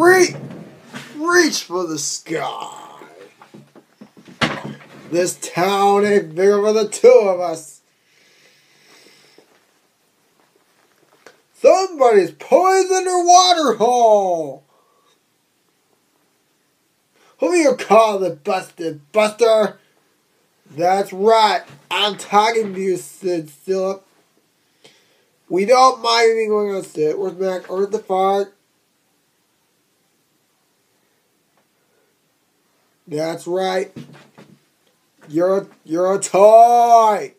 Reach, reach for the sky. This town ain't bigger for the two of us. Somebody's poisoned her water hole. Who you call the busted buster? That's right. I'm talking to you, Sid Philip. We don't mind anything going on, Sid. Where's Mac? Where's the fart? That's right. You're you're a toy.